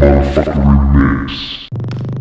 Motherfucking remix.